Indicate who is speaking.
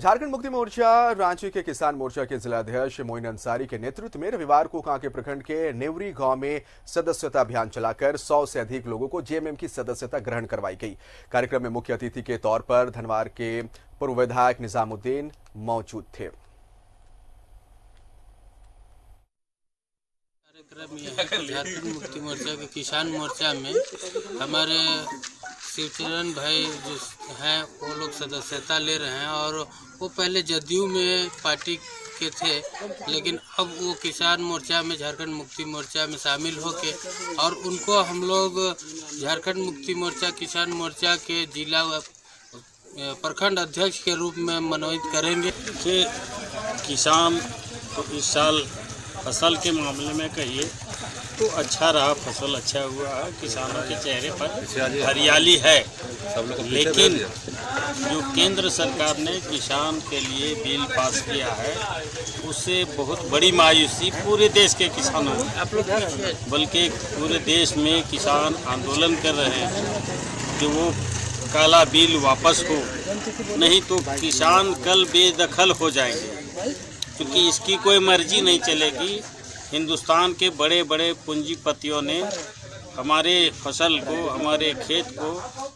Speaker 1: झारखंड मुक्ति मोर्चा, रांची के किसान मोर्चा के जिलाध्यक्ष मोइन अंसारी के नेतृत्व में रविवार को कांके प्रखंड के नेवरी गाँव में सदस्यता अभियान चलाकर 100 से अधिक लोगों को जेएमएम की सदस्यता ग्रहण करवाई गई। कार्यक्रम में मुख्य अतिथि के तौर पर धनवार के पूर्व विधायक निजामुद्दीन मौजूद थे।
Speaker 2: कार्यक्रम झारखंड मुक्ति मोर्चा के किसान मोर्चा में हमारे शिवचरण भाई जो हैं, वो लोग सदस्यता ले रहे हैं और वो पहले जदयू में पार्टी के थे, लेकिन अब वो किसान मोर्चा में, झारखंड मुक्ति मोर्चा में शामिल होके और उनको हम लोग झारखंड मुक्ति मोर्चा, किसान मोर्चा के जिला प्रखंड अध्यक्ष के रूप में मनोनीत करेंगे।
Speaker 3: किसान को इस साल, फ़सल के मामले में कहिए तो अच्छा रहा फ़सल अच्छा हुआ है किसानों के चेहरे पर हरियाली है। लेकिन जो केंद्र सरकार ने किसान के लिए बिल पास किया है उससे बहुत बड़ी मायूसी पूरे देश के किसानों में।
Speaker 2: आप लोग देखिए
Speaker 3: बल्कि पूरे देश में किसान आंदोलन कर रहे हैं कि वो काला बिल वापस हो। नहीं तो किसान कल बेदखल हो जाएँगे क्योंकि इसकी कोई मर्ज़ी नहीं चलेगी। हिंदुस्तान के बड़े बड़े पूंजीपतियों ने हमारे फ़सल को हमारे खेत को